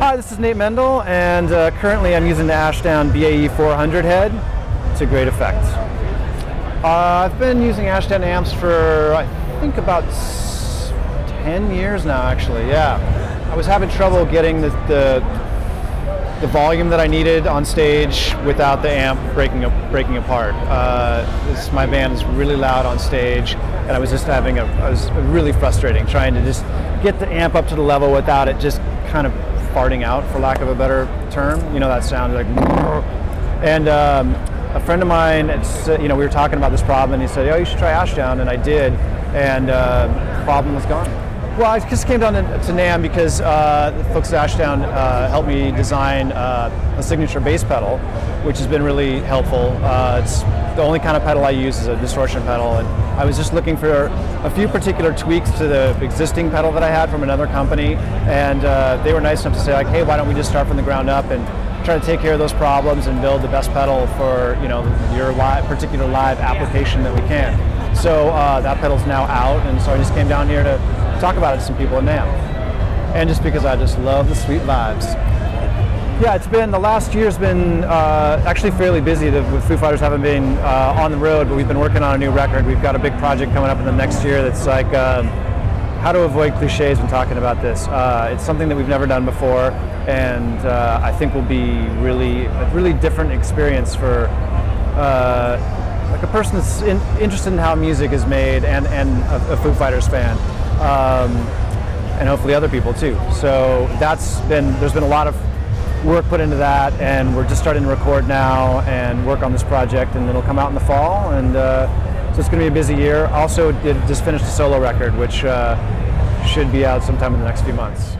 Hi, this is Nate Mendel, and uh, currently I'm using the Ashdown BAE 400 head to great effect. Uh, I've been using Ashdown amps for, I think, about 10 years now, actually, yeah. I was having trouble getting the, the, the volume that I needed on stage without the amp breaking, up, breaking apart. Uh, this, my band is really loud on stage, and I was just having a, I was really frustrating trying to just get the amp up to the level without it just kind of farting out, for lack of a better term. You know that sound like. And um, a friend of mine, you know, we were talking about this problem, and he said, "Oh, you should try Ashdown," and I did, and uh, problem was gone. Well, I just came down to, to NAMM because uh, the folks at Ashdown uh, helped me design uh, a signature bass pedal, which has been really helpful. Uh, it's the only kind of pedal I use is a distortion pedal, and I was just looking for a few particular tweaks to the existing pedal that I had from another company, and uh, they were nice enough to say like, hey, why don't we just start from the ground up and try to take care of those problems and build the best pedal for you know your live, particular live application that we can. So uh, that pedal's now out, and so I just came down here to talk about it to some people NAMM. And just because I just love the sweet vibes. Yeah, it's been, the last year's been uh, actually fairly busy. The, Foo Fighters haven't been uh, on the road, but we've been working on a new record. We've got a big project coming up in the next year that's like um, how to avoid cliches when talking about this. Uh, it's something that we've never done before, and uh, I think will be really, a really different experience for uh, like a person that's in, interested in how music is made and, and a, a Foo Fighters fan um, and hopefully other people too. So that's been, there's been a lot of work put into that and we're just starting to record now and work on this project and it'll come out in the fall and uh, so it's going to be a busy year. Also did just finished a solo record which uh, should be out sometime in the next few months.